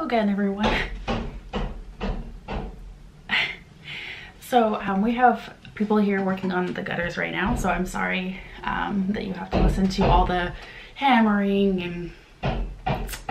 Again, everyone. So um, we have people here working on the gutters right now, so I'm sorry um, that you have to listen to all the hammering and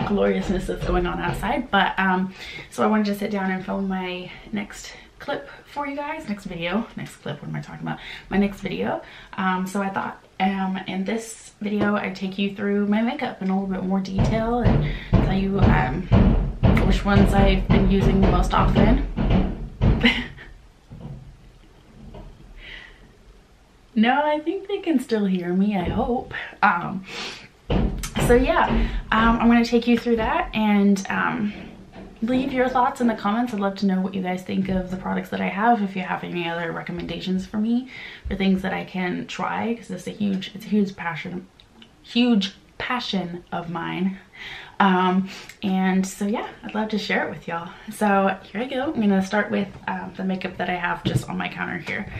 gloriousness that's going on outside. But um, so I wanted to sit down and film my next clip for you guys, next video, next clip, what am I talking about? My next video. Um, so I thought um, in this video I'd take you through my makeup in a little bit more detail and tell you um, which ones I've been using the most often. no, I think they can still hear me, I hope. Um, so yeah, um, I'm to take you through that and um, leave your thoughts in the comments. I'd love to know what you guys think of the products that I have. If you have any other recommendations for me for things that I can try because it's a huge, it's a huge passion, huge passion of mine. Um, and so yeah, I'd love to share it with y'all. So here I go. I'm gonna start with um, the makeup that I have just on my counter here.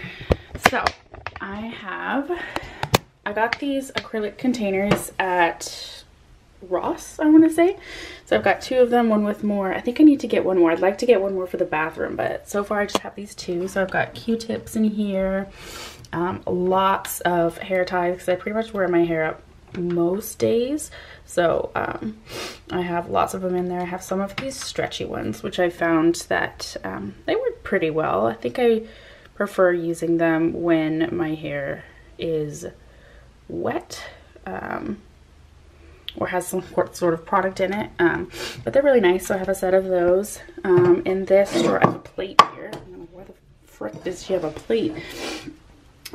So I have, I got these acrylic containers at Ross, I want to say. So I've got two of them, one with more. I think I need to get one more. I'd like to get one more for the bathroom, but so far I just have these two. So I've got Q-tips in here, um, lots of hair ties because I pretty much wear my hair up most days. So um, I have lots of them in there. I have some of these stretchy ones, which I found that um, they work pretty well. I think I prefer using them when my hair is wet. Um, or has some sort of product in it. Um, but they're really nice, so I have a set of those. Um, in this drawer, I have a plate here. Where the frick does she have a plate?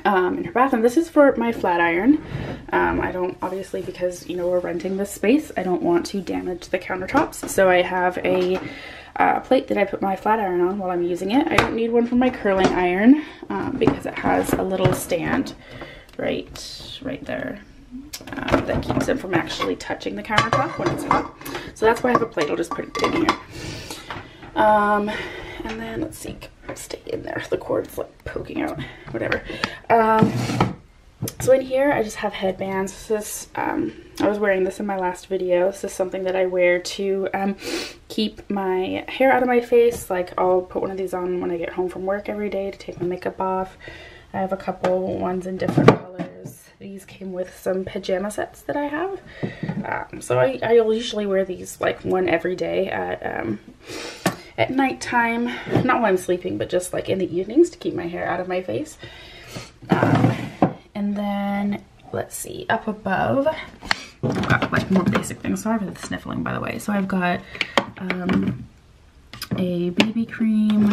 Um, in her bathroom. This is for my flat iron. Um, I don't, obviously, because, you know, we're renting this space, I don't want to damage the countertops. So I have a uh, plate that I put my flat iron on while I'm using it. I don't need one for my curling iron um, because it has a little stand right, right there uh, that keeps it from actually touching the countertop when it's hot. So that's why I have a plate. I'll just put it in here. Um, and then let's see, stay in there. The cord's like poking out, whatever. Um, so in here, I just have headbands. This is, um, I was wearing this in my last video. This is something that I wear to um, keep my hair out of my face. Like I'll put one of these on when I get home from work every day to take my makeup off. I have a couple ones in different colors these came with some pajama sets that I have. Um, so I, I usually wear these like one every day at, um, at nighttime. Not while I'm sleeping, but just like in the evenings to keep my hair out of my face. Um, and then, let's see, up above, got like more basic things. Sorry for the sniffling, by the way. So I've got um, a BB cream,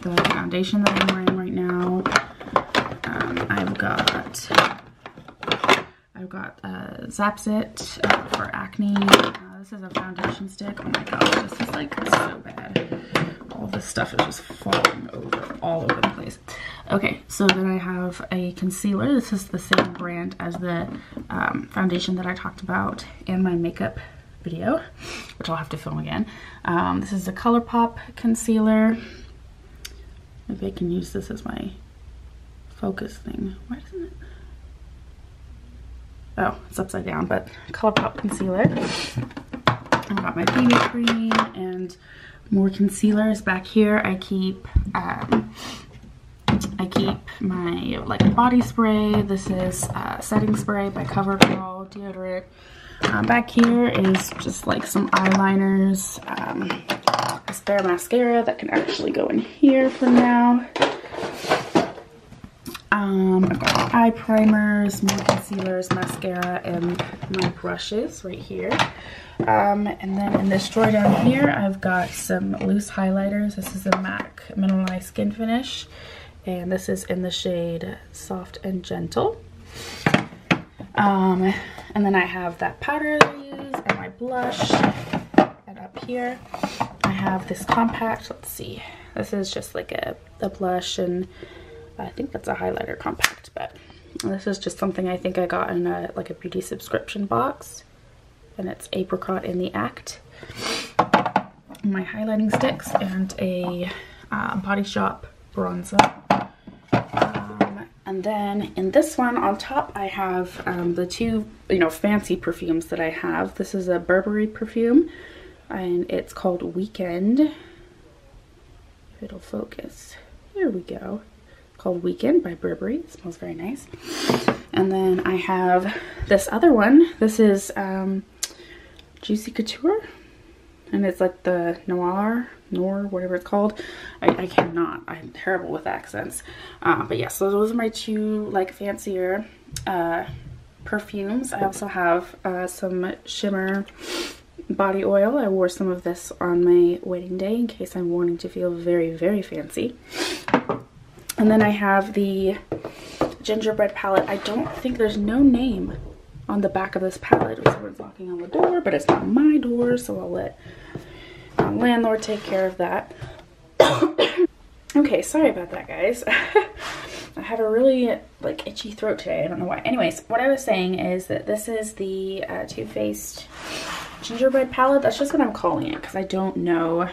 the foundation that I'm wearing right now. Um, I've got I've got uh, Zapzyt uh, for acne. This is a foundation stick. Oh my gosh, this is like so bad. All this stuff is just falling over all over the place. Okay, so then I have a concealer. This is the same brand as the um, foundation that I talked about in my makeup video, which I'll have to film again. Um, this is a ColourPop concealer. Maybe I can use this as my focus thing. Why doesn't it? Oh, it's upside down, but ColourPop concealer. I've got my BB cream and more concealers back here. I keep um, I keep my like body spray. This is uh, setting spray by CoverGirl deodorant. Um, back here is just like some eyeliners, um, a spare mascara that can actually go in here for now. Um, I've got eye primers, more concealers, mascara, and my brushes right here. Um, and then in this drawer down here, I've got some loose highlighters. This is a MAC Mineralized Skin Finish, and this is in the shade Soft and Gentle. Um, and then I have that powder that I use, and my blush. And up here, I have this compact. Let's see. This is just like a, a blush and I think that's a highlighter compact, but this is just something I think I got in a like a beauty subscription box. And it's Apricot in the Act. My highlighting sticks and a uh, Body Shop bronzer. Um, and then in this one on top I have um, the two, you know, fancy perfumes that I have. This is a Burberry perfume. and it's called Weekend. It'll focus. Here we go. Called Weekend by Burberry. It smells very nice. And then I have this other one. This is um, Juicy Couture. And it's like the Noir, Noir, whatever it's called. I, I cannot. I'm terrible with accents. Uh, but yeah, so those are my two like fancier uh, perfumes. I also have uh, some shimmer body oil. I wore some of this on my wedding day in case I'm wanting to feel very, very fancy. And then I have the gingerbread palette. I don't think there's no name on the back of this palette. Someone's knocking on the door, but it's not my door, so I'll let my landlord take care of that. okay, sorry about that, guys. I have a really like itchy throat today. I don't know why. Anyways, what I was saying is that this is the uh, Too Faced gingerbread palette. That's just what I'm calling it because I don't know.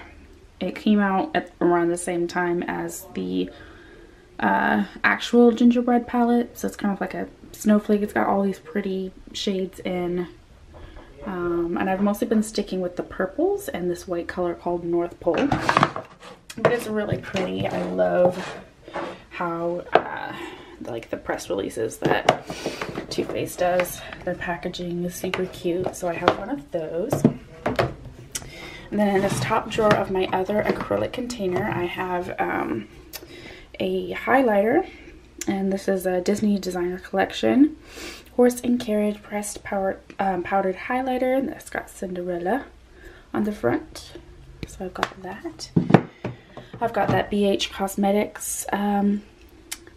It came out at around the same time as the uh, actual gingerbread palette. So it's kind of like a snowflake. It's got all these pretty shades in. Um, and I've mostly been sticking with the purples and this white color called North Pole. But it's really pretty. I love how uh, like the press releases that Too Faced does. The packaging is super cute, so I have one of those. And then in this top drawer of my other acrylic container, I have um, a highlighter, and this is a Disney Designer Collection horse and carriage pressed power, um, powdered highlighter, and that's got Cinderella on the front. So I've got that. I've got that BH Cosmetics um,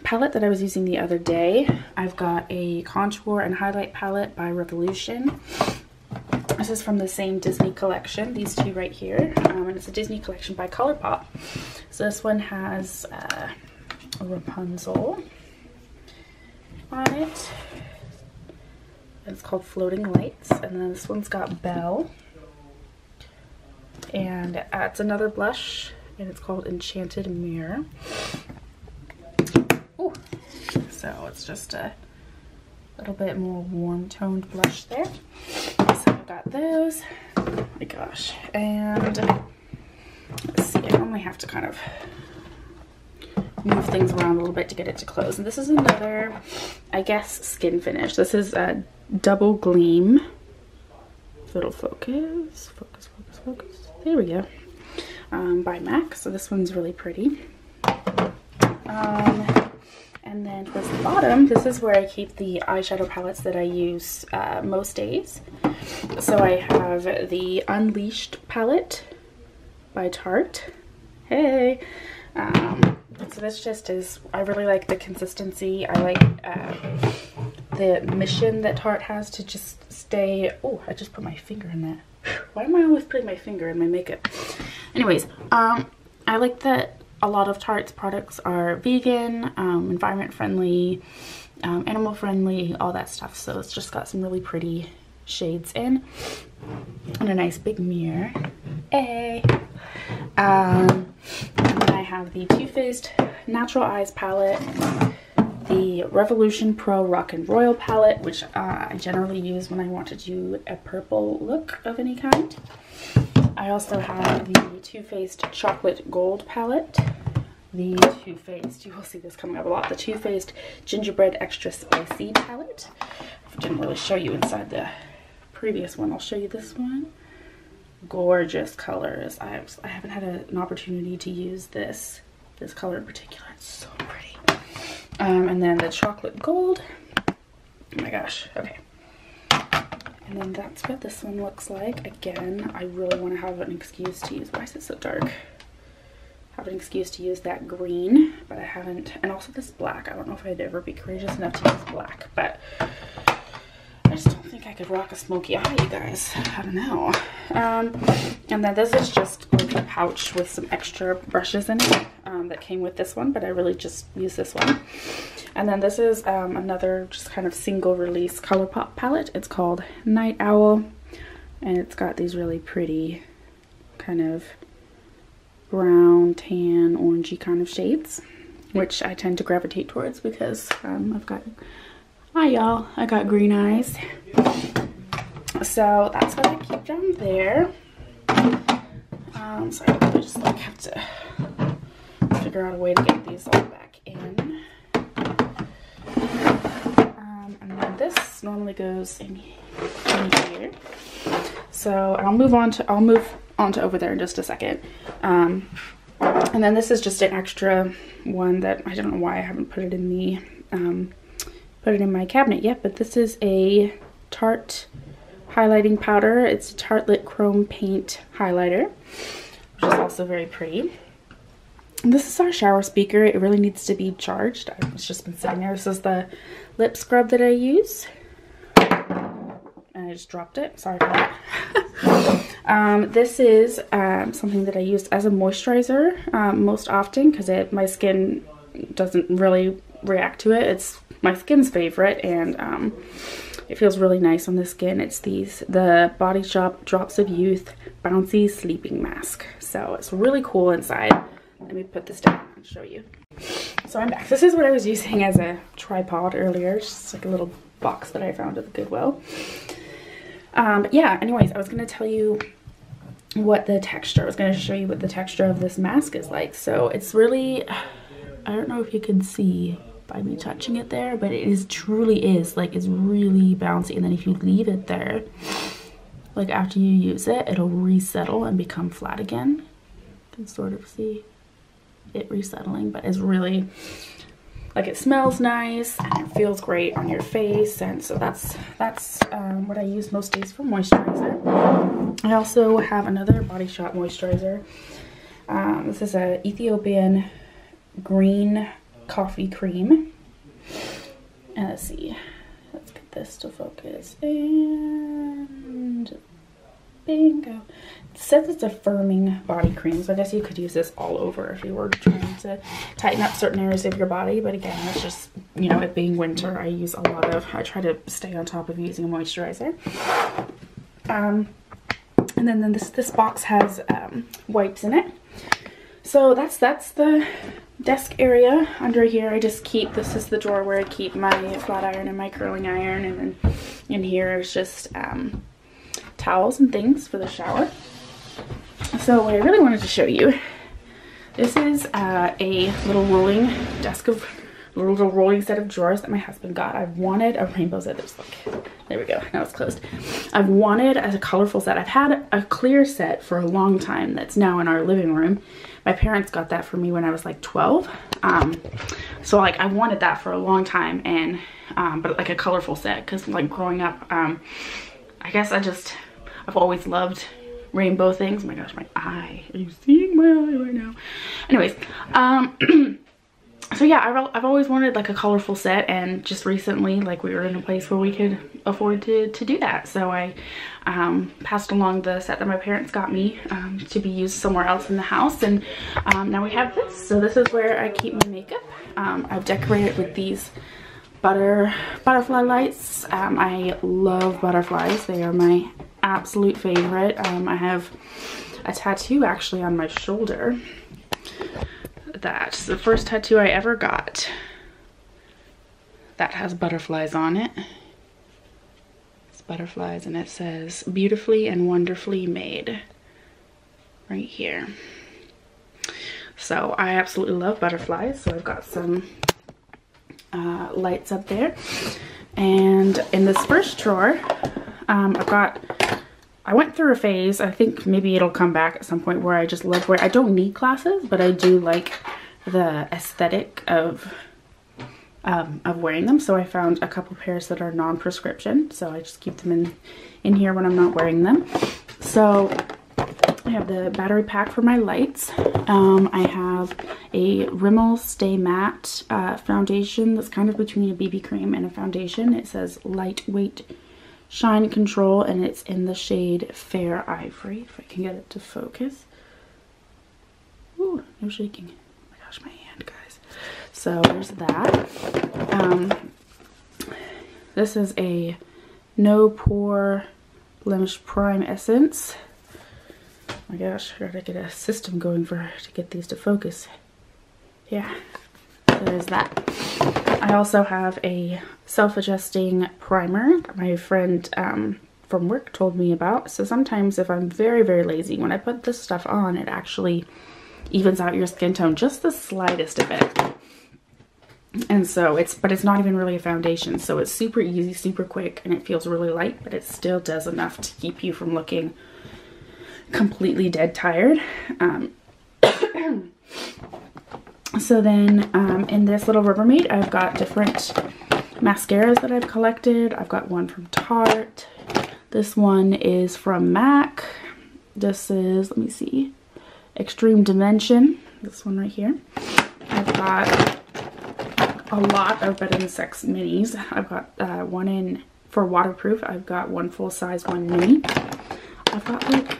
palette that I was using the other day. I've got a contour and highlight palette by Revolution. This is from the same Disney collection, these two right here. Um, and it's a Disney collection by Colourpop. So this one has uh, Rapunzel on it. It's called Floating Lights. And then this one's got Belle. And uh, another blush and it's called Enchanted Mirror. Ooh. So it's just a little bit more warm toned blush there. So I've got those. Oh my gosh. And let's see, I only have to kind of move things around a little bit to get it to close. And this is another, I guess, skin finish. This is a double gleam. Little focus, focus, focus, focus. There we go um, by MAC. So this one's really pretty. Um, and then towards the bottom, this is where I keep the eyeshadow palettes that I use uh, most days. So I have the Unleashed palette by Tarte. Hey! Um, so this just is, I really like the consistency. I like uh, the mission that Tarte has to just stay, oh, I just put my finger in that. Why am I always putting my finger in my makeup? Anyways, um, I like that a lot of Tarte's products are vegan, um, environment friendly, um, animal friendly, all that stuff. So it's just got some really pretty shades in and a nice big mirror. Hey! Um, and then I have the Too Faced Natural Eyes palette, the Revolution Pro Rock and Royal palette, which uh, I generally use when I want to do a purple look of any kind. I also have the Too Faced Chocolate Gold palette. The Too Faced, you will see this coming up a lot, the Too Faced Gingerbread Extra Spicy palette. I didn't really show you inside the previous one. I'll show you this one. Gorgeous colors. I, I haven't had a, an opportunity to use this, this color in particular. It's so pretty. Um, and then the chocolate gold. Oh my gosh, okay. And then that's what this one looks like. Again, I really want to have an excuse to use, why is it so dark? Have an excuse to use that green, but I haven't, and also this black. I don't know if I'd ever be courageous enough to use black, but I just don't think I could rock a smoky eye, you guys. I don't know. Um, and then this is just like a pouch with some extra brushes in it um, that came with this one, but I really just use this one. And then this is um, another just kind of single release Colourpop palette. It's called Night Owl. And it's got these really pretty kind of brown, tan, orangey kind of shades. Which I tend to gravitate towards because um, I've got, hi y'all, I got green eyes. So that's what I keep down there. Um, so I just like have to figure out a way to get these all back in. Um, and then this normally goes in, in here. So I'll move on to I'll move on to over there in just a second. Um, and then this is just an extra one that I don't know why I haven't put it in the um, put it in my cabinet yet, but this is a Tarte highlighting powder. It's a Tartelette Chrome Paint highlighter, which is also very pretty. This is our shower speaker. It really needs to be charged. It's just been sitting there. This is the lip scrub that I use. And I just dropped it. Sorry for that. um, this is um, something that I use as a moisturizer um, most often because my skin doesn't really react to it. It's my skin's favorite and um, it feels really nice on the skin. It's these, the Body Shop Drops of Youth Bouncy Sleeping Mask. So it's really cool inside. Let me put this down and show you. So I'm back. This is what I was using as a tripod earlier. It's just like a little box that I found at the Goodwill. Um, yeah, anyways, I was going to tell you what the texture, I was going to show you what the texture of this mask is like. So it's really, I don't know if you can see by me touching it there, but it is truly is like it's really bouncy. And then if you leave it there, like after you use it, it'll resettle and become flat again. You can sort of see it resettling, but it's really like it smells nice and it feels great on your face. And so that's that's um, what I use most days for moisturizer. I also have another Body Shop moisturizer. Um, this is a Ethiopian green coffee cream. And let's see. Let's get this to focus. And bingo. It says it's a firming body cream, so I guess you could use this all over if you were trying to tighten up certain areas of your body. But again, that's just, you know, it being winter, I use a lot of, I try to stay on top of using a moisturizer. Um, and then, then this, this box has um, wipes in it. So that's, that's the desk area under here I just keep this is the drawer where I keep my flat iron and my curling iron and then in here is just um, towels and things for the shower so what I really wanted to show you this is uh, a little rolling desk of little rolling set of drawers that my husband got. I've wanted a rainbow set. There's there we go. Now it's closed. I've wanted a colorful set. I've had a clear set for a long time that's now in our living room. My parents got that for me when I was like 12. Um, so like I wanted that for a long time and, um, but like a colorful set because like growing up, um, I guess I just, I've always loved rainbow things. Oh my gosh, my eye. Are you seeing my eye right now? Anyways, um, so yeah I've, I've always wanted like a colorful set and just recently like we were in a place where we could afford to, to do that so I um, passed along the set that my parents got me um, to be used somewhere else in the house. And um, now we have this. So this is where I keep my makeup. Um, I've decorated with these butter butterfly lights. Um, I love butterflies. They are my absolute favorite. I have a tattoo actually on my shoulder. That's the first tattoo I ever got. That has butterflies on it. Butterflies and it says beautifully and wonderfully made right here. So I absolutely love butterflies. So I've got some uh, lights up there. And in this first drawer, um, I've got I went through a phase, I think maybe it'll come back at some point where I just love where I don't need glasses, but I do like the aesthetic of um, of wearing them. So I found a couple pairs that are non-prescription. So I just keep them in, in here when I'm not wearing them. So I have the battery pack for my lights. Um, I have a Rimmel Stay Matte uh, foundation that's kind of between a BB cream and a foundation. It says lightweight shine control and it's in the shade Fair Ivory, if I can get it to focus. Ooh, no shaking. Oh my gosh, my hand, guys. So there's that. Um, this is a no pore blemish prime essence. Oh my gosh, I gotta get a system going for to get these to focus. Yeah, so there's that. I also have a self-adjusting primer that my friend um, from work told me about. So sometimes if I'm very, very lazy, when I put this stuff on, it actually evens out your skin tone just the slightest of it. And so it's, but it's not even really a foundation. So it's super easy, super quick, and it feels really light, but it still does enough to keep you from looking completely dead tired. Um, so then um, in this little Rubbermaid, I've got different mascaras that I've collected. I've got one from Tarte. This one is from MAC. This is, let me see, Extreme Dimension. This one right here. I've got a lot of Better Than Sex minis. I've got uh, one in for waterproof. I've got one full size, one mini. I've got like,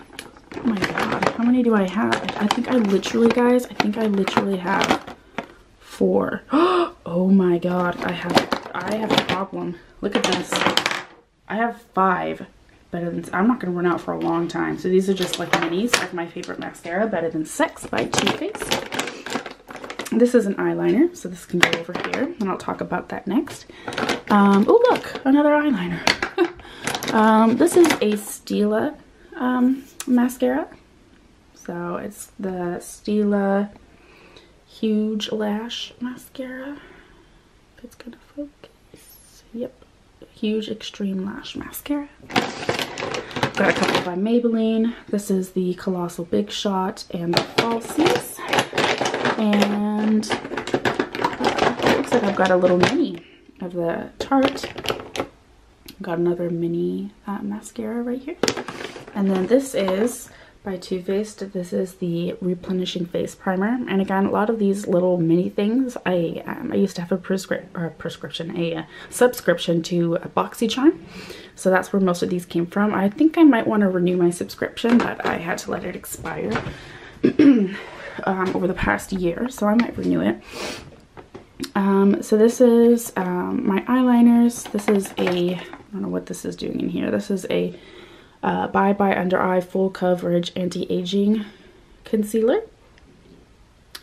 oh my god, how many do I have? I think I literally, guys, I think I literally have four. Oh my god, I have, I have a problem. Look at this. I have five Better Than, I'm not going to run out for a long time. So these are just like minis, like my favorite mascara, Better Than Sex by Too Faced. This is an eyeliner, so this can go over here, and I'll talk about that next. Um, oh, look, another eyeliner. um, this is a Stila um, mascara. So it's the Stila Huge Lash Mascara. If it's gonna focus. Yep. Huge Extreme Lash Mascara. Got a couple by Maybelline. This is the Colossal Big Shot and the Falsies. And looks like I've got a little mini of the Tarte. Got another mini uh, mascara right here. And then this is by Too Faced. This is the Replenishing Face Primer. And again, a lot of these little mini things, I um, I used to have a prescri a prescription, a, a subscription to a BoxyCharm. So that's where most of these came from. I think I might want to renew my subscription, but I had to let it expire. um, over the past year, so I might renew it. Um, so this is um, my eyeliners. This is a, I don't know what this is doing in here. This is a uh, Bye Bye Under Eye Full Coverage Anti-Aging Concealer.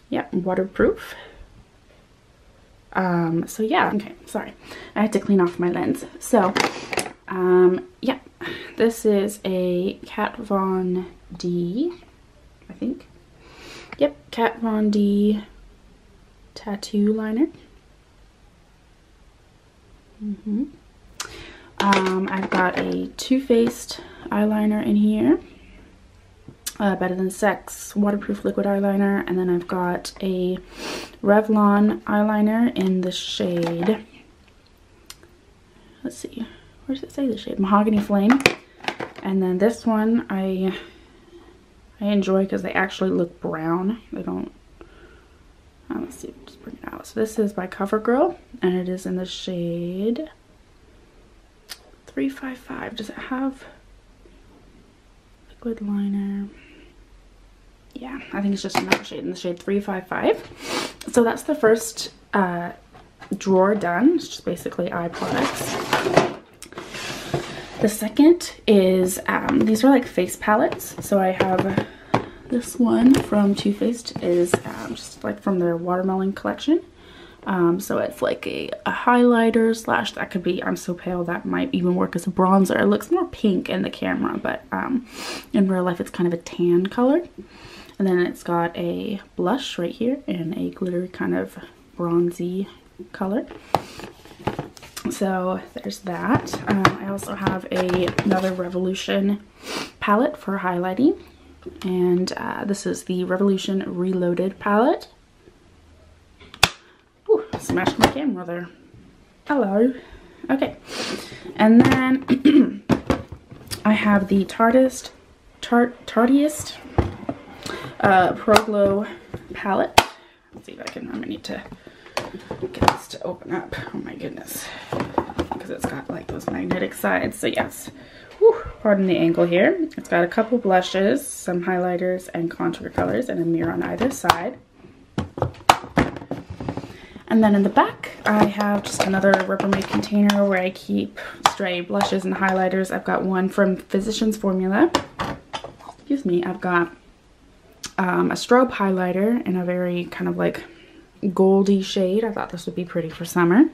Yep, waterproof. Um, so yeah, okay, sorry. I had to clean off my lens. So, um, yeah, this is a Kat Von D, I think. Yep, Kat Von D tattoo liner. Mm -hmm. um, I've got a Too Faced eyeliner in here. Uh, Better Than Sex waterproof liquid eyeliner. And then I've got a Revlon eyeliner in the shade, let's see, where does it say the shade? Mahogany Flame. And then this one I I enjoy because they actually look brown. They don't, uh, let's see, just bring it out. So this is by CoverGirl and it is in the shade 355. Does it have liquid liner? Yeah, I think it's just another shade in the shade 355. So that's the first uh, drawer done. It's just basically eye products. The second is, um, these are like face palettes. So I have this one from Too Faced is um, just like from their watermelon collection. Um, so it's like a, a, highlighter slash that could be I'm so pale that might even work as a bronzer. It looks more pink in the camera, but um, in real life it's kind of a tan color. And then it's got a blush right here and a glittery kind of bronzy color. So there's that. Um, I also have a another Revolution palette for highlighting. And uh, this is the Revolution Reloaded palette. Ooh, smashed my camera there. Hello. Okay. And then I have the Tartist, Tart, Tartiest uh, Pro Glow palette. Let's see if I can, I'm gonna need to get this to open up. Oh my goodness. Because it's got like those magnetic sides. So yes. Whew, pardon the angle here. It's got a couple blushes, some highlighters and contour colors and a mirror on either side. And then in the back, I have just another Rubbermaid container where I keep stray blushes and highlighters. I've got one from Physicians Formula. Excuse me, I've got um, a strobe highlighter in a very kind of like goldy shade. I thought this would be pretty for summer.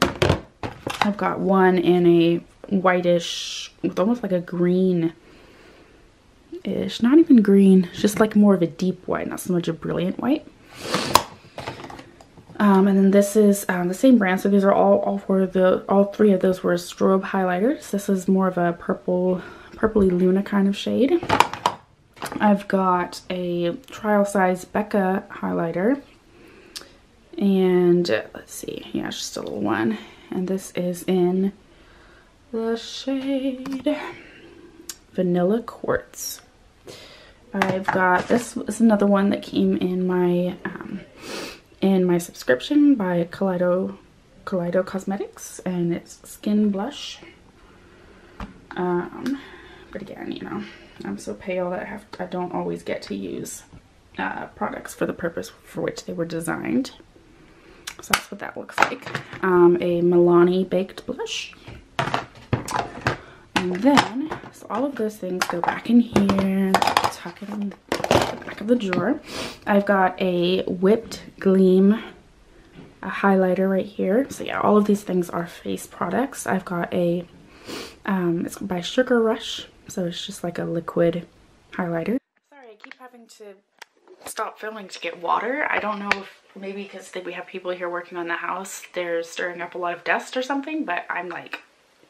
I've got one in a whitish, with almost like a green ish, not even green, just like more of a deep white, not so much a brilliant white. Um, and then this is um, the same brand. So these are all all four of the all three of those were strobe highlighters. This is more of a purple, purpley Luna kind of shade. I've got a trial size Becca highlighter. And uh, let's see, yeah, just a little one. And this is in the shade Vanilla Quartz. I've got, this is another one that came in my, um, in my subscription by Kaleido, Kaleido Cosmetics and it's Skin Blush. Um, but again, you know, I'm so pale that I have I don't always get to use uh, products for the purpose for which they were designed. So that's what that looks like. Um, a Milani baked blush. And then, so all of those things go back in here, tuck it in the back of the drawer. I've got a Whipped Gleam a highlighter right here. So yeah, all of these things are face products. I've got a, um, it's by Sugar Rush so it's just like a liquid highlighter. Sorry, I keep having to stop filming to get water. I don't know if maybe because we have people here working on the house, they're stirring up a lot of dust or something, but I'm like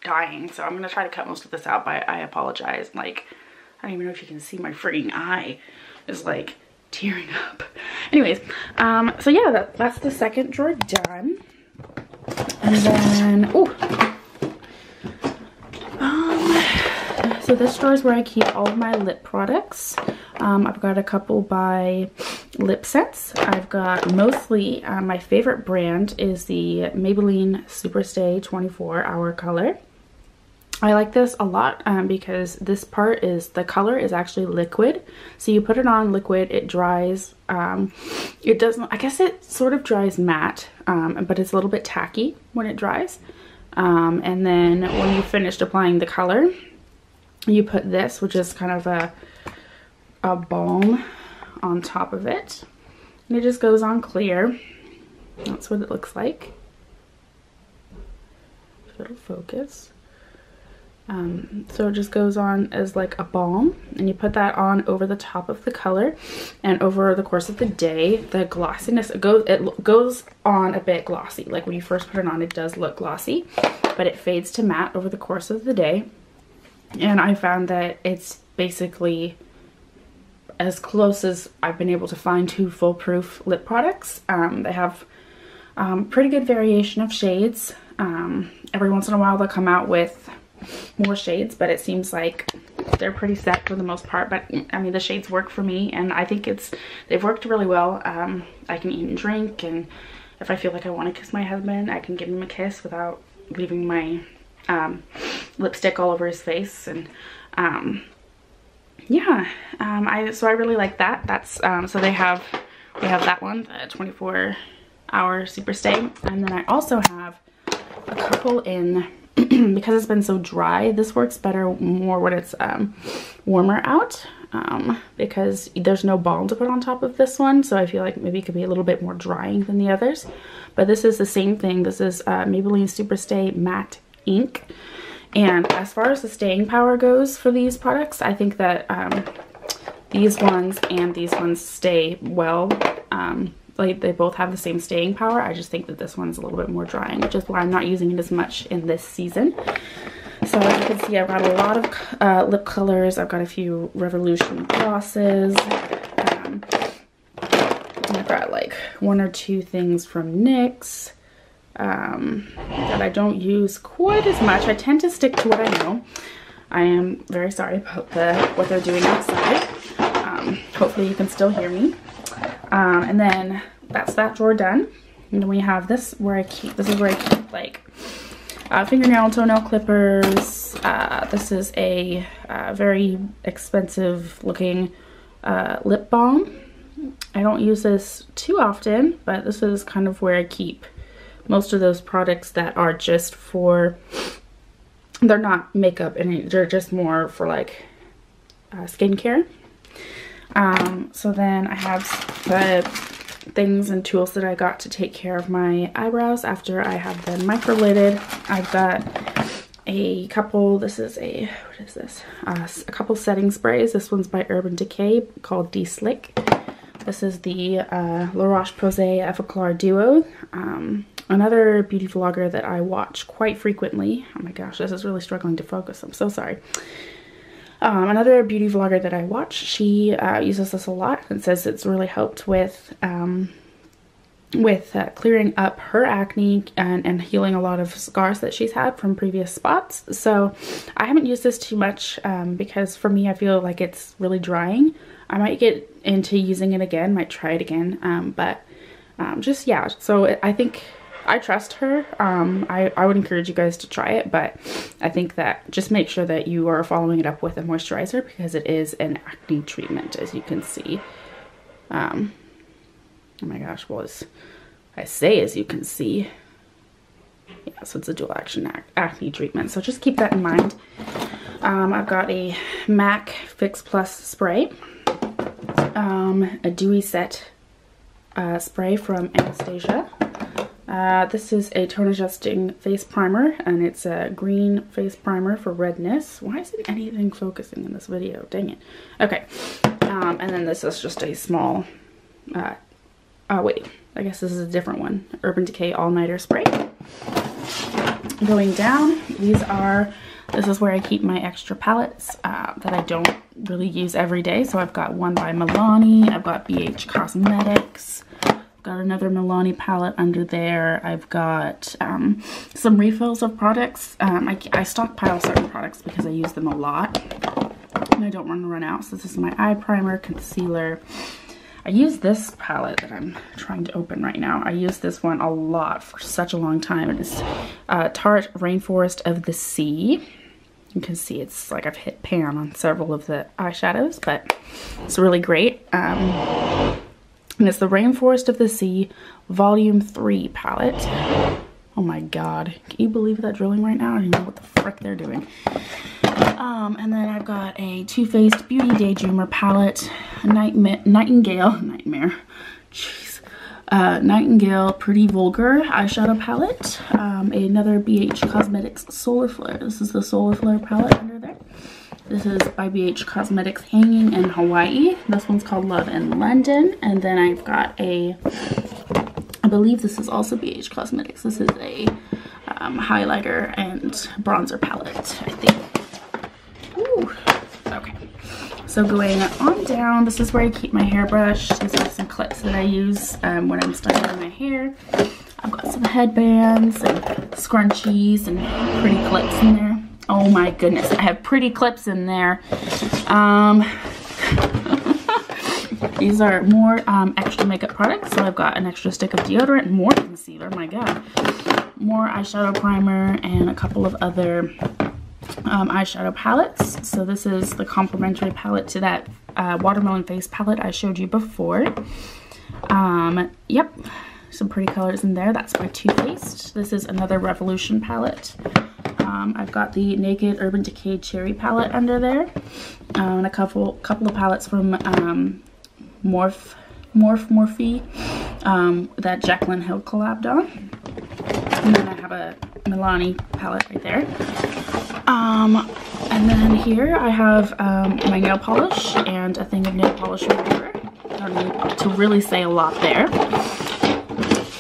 dying. So I'm going to try to cut most of this out, but I apologize. Like, I don't even know if you can see my freaking eye is like tearing up. Anyways, um, so yeah, that, that's the second drawer done. And then, oh, So this drawer is where I keep all of my lip products. Um, I've got a couple by Lip sets. I've got mostly, uh, my favorite brand is the Maybelline Superstay 24 Hour Color. I like this a lot um, because this part is, the color is actually liquid. So you put it on liquid, it dries. Um, it doesn't, I guess it sort of dries matte, um, but it's a little bit tacky when it dries. Um, and then when you finished applying the color, you put this, which is kind of a, a balm on top of it. And it just goes on clear. That's what it looks like. It'll focus. Um, so it just goes on as like a balm and you put that on over the top of the color and over the course of the day the glossiness it goes it goes on a bit glossy like when you first put it on it does look glossy but it fades to matte over the course of the day and I found that it's basically as close as I've been able to find to foolproof lip products. Um, they have um, pretty good variation of shades. Um, every once in a while they'll come out with more shades, but it seems like they're pretty set for the most part. But I mean, the shades work for me and I think it's, they've worked really well. Um, I can eat and drink and if I feel like I want to kiss my husband, I can give him a kiss without leaving my um, lipstick all over his face and um, yeah um, I so I really like that. That's um, so they have we have that one the 24 hour super stay. And then I also have a couple in because it's been so dry this works better more when it's um, warmer out um, because there's no balm to put on top of this one. So I feel like maybe it could be a little bit more drying than the others. But this is the same thing. This is uh, Maybelline Superstay Matte Ink and as far as the staying power goes for these products, I think that um, these ones and these ones stay well. Um, like they both have the same staying power. I just think that this one's a little bit more drying, which is why I'm not using it as much in this season. So as you can see, I've got a lot of uh, lip colors. I've got a few Revolution glosses. Um, I've got like one or two things from NYX um, that I don't use quite as much. I tend to stick to what I know. I am very sorry about the what they're doing outside. Um, hopefully you can still hear me. Um, and then that's that drawer done. And then we have this where I keep, this is where I keep like uh, fingernail and toenail clippers. Uh, this is a uh, very expensive looking uh, lip balm. I don't use this too often, but this is kind of where I keep most of those products that are just for, they're not makeup and they're just more for like uh, skincare. Um, so then I have the things and tools that I got to take care of my eyebrows after I have them microbladed. I've got a couple, this is a, what is this? Uh, a couple setting sprays. This one's by Urban Decay called De-Slick. This is the uh, La Roche-Posay Effaclar Duo. Um, another beauty vlogger that I watch quite frequently. Oh my gosh, this is really struggling to focus. I'm so sorry. Um, another beauty vlogger that I watch, she uh, uses this a lot and says it's really helped with um, with uh, clearing up her acne and, and healing a lot of scars that she's had from previous spots. So I haven't used this too much um, because for me I feel like it's really drying. I might get into using it again, might try it again, um, but um, just yeah. So I think I trust her. Um, I, I would encourage you guys to try it, but I think that just make sure that you are following it up with a moisturizer because it is an acne treatment, as you can see. Um, oh my gosh, was I say as you can see. Yeah, so it's a dual action ac acne treatment. So just keep that in mind. Um, I've got a MAC Fix Plus spray, um, a dewy set uh, spray from Anastasia. Uh, this is a tone adjusting face primer and it's a green face primer for redness. Why isn't anything focusing in this video? Dang it. Okay. Um, and then this is just a small, uh, oh wait, I guess this is a different one. Urban Decay All Nighter Spray. Going down, these are, this is where I keep my extra palettes uh, that I don't really use every day. So I've got one by Milani, I've got BH Cosmetics, got another Milani palette under there. I've got um, some refills of products. Um, I, I stockpile certain products because I use them a lot and I don't want to run out. So this is my eye primer, concealer. I use this palette that I'm trying to open right now. I use this one a lot for such a long time. It is uh, Tarte Rainforest of the Sea. You can see it's like I've hit pan on several of the eyeshadows, but it's really great. Um, and it's the Rainforest of the Sea Volume 3 palette. Oh my god. Can you believe that drilling right now? I don't even know what the frick they're doing. Um, and then I've got a Too Faced Beauty Daydreamer palette, Night Nightingale, Nightmare, jeez, uh, Nightingale Pretty Vulgar eyeshadow palette, um, another BH Cosmetics Solar Flare. This is the Solar Flare palette under there. This is by BH Cosmetics Hanging in Hawaii. This one's called Love in London. And then I've got a, I believe this is also BH Cosmetics. This is a um, highlighter and bronzer palette, I think. Ooh, okay. So going on down, this is where I keep my hairbrush. These are some clips that I use um, when I'm styling my hair. I've got some headbands and scrunchies and pretty clips in there. Oh my goodness, I have pretty clips in there. Um, these are more um, extra makeup products. So I've got an extra stick of deodorant, more concealer, my god. More eyeshadow primer and a couple of other um, eyeshadow palettes. So this is the complementary palette to that uh, watermelon face palette I showed you before. Um, yep, some pretty colors in there. That's by Too Faced. This is another Revolution palette. Um, I've got the Naked Urban Decay Cherry palette under there. Uh, and a couple couple of palettes from um, Morph Morph Morphe um, that Jaclyn Hill collabed on. And then I have a Milani palette right there. Um, and then here I have um, my nail polish and a thing of nail polish remover. Don't need to really say a lot there.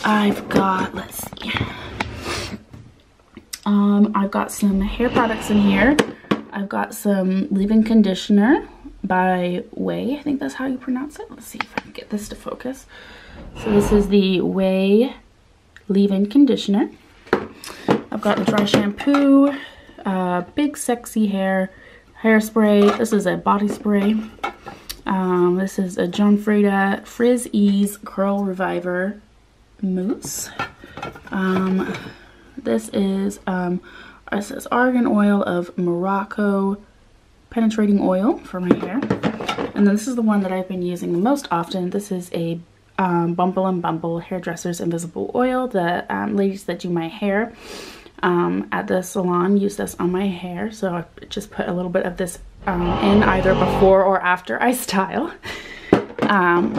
I've got, let's see, um, I've got some hair products in here. I've got some leave-in conditioner by Ouai. I think that's how you pronounce it. Let's see if I can get this to focus. So this is the Ouai leave-in conditioner. I've got the dry shampoo, uh, big sexy hair, hairspray. This is a body spray. Um, this is a John Frieda Frizz Ease Curl Reviver Mousse. Um, this is, um, it says argan oil of Morocco penetrating oil for my hair. And then this is the one that I've been using the most often. This is a um, Bumble and Bumble Hairdresser's Invisible Oil. The um, ladies that do my hair um, at the salon use this on my hair. So I just put a little bit of this um, in either before or after I style. Um,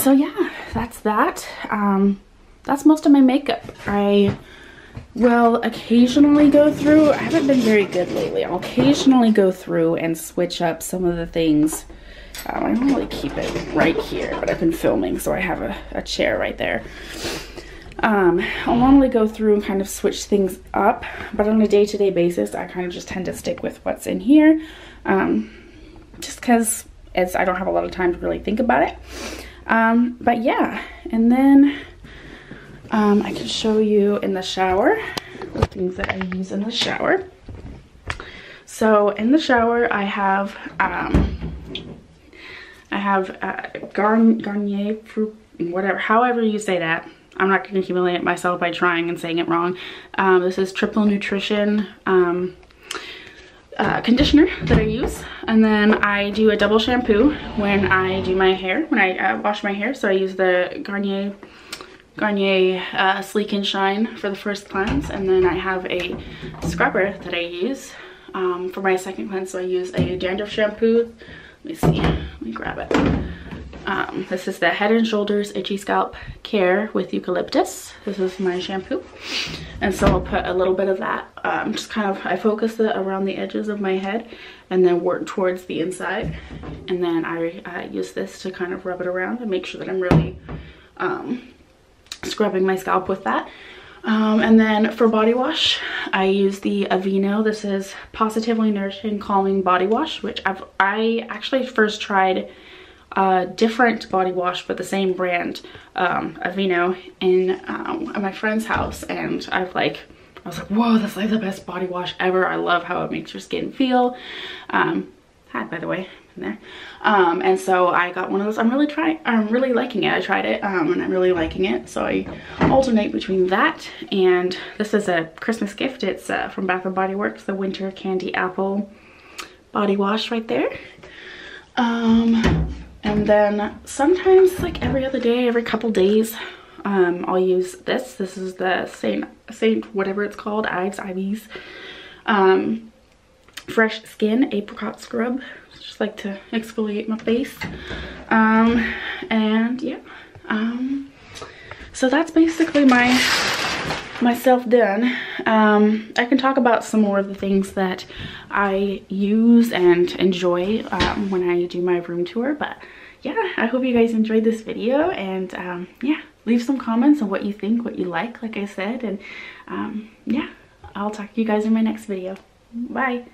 so yeah, that's that. Um, that's most of my makeup. I will occasionally go through, I haven't been very good lately, I'll occasionally go through and switch up some of the things. Um, I normally keep it right here, but I've been filming, so I have a, a chair right there. Um, I'll normally go through and kind of switch things up, but on a day-to-day -day basis, I kind of just tend to stick with what's in here, um, just because I don't have a lot of time to really think about it. Um, but yeah, and then um, I can show you in the shower the things that I use in the shower. So in the shower, I have um, I have uh, Garnier fruit, whatever, however you say that. I'm not going to humiliate myself by trying and saying it wrong. Um, this is Triple Nutrition um, uh, conditioner that I use. And then I do a double shampoo when I do my hair, when I uh, wash my hair. So I use the Garnier Garnier uh, Sleek and Shine for the first cleanse. And then I have a scrubber that I use um, for my second cleanse. So I use a dandruff shampoo. Let me see, let me grab it. Um, this is the Head and Shoulders Itchy Scalp Care with Eucalyptus. This is my shampoo. And so I'll put a little bit of that, um, just kind of, I focus it around the edges of my head and then work towards the inside. And then I use this to kind of rub it around and make sure that I'm really um, scrubbing my scalp with that. Um, and then for body wash, I use the Aveeno. This is Positively Nourishing Calming Body Wash, which I've I actually first tried a different body wash but the same brand um, Aveeno in um, at my friend's house. And I've like I was like whoa that's like the best body wash ever. I love how it makes your skin feel. Um, hi by the way in there. Um, and so I got one of those. I'm really trying I'm really liking it. I tried it um, and I'm really liking it. So I alternate between that and this is a Christmas gift. It's uh, from Bath and Body Works the winter candy apple body wash right there. Um and then sometimes like every other day, every couple days, um, I'll use this. This is the Saint, Saint whatever it's called, Ives, Ives. Um, fresh Skin Apricot Scrub. Just like to exfoliate my face. Um, and yeah. Um, so that's basically my myself done. Um, I can talk about some more of the things that I use and enjoy um, when I do my room tour, but yeah, I hope you guys enjoyed this video and um, yeah, leave some comments on what you think, what you like, like I said, and um, yeah, I'll talk to you guys in my next video. Bye.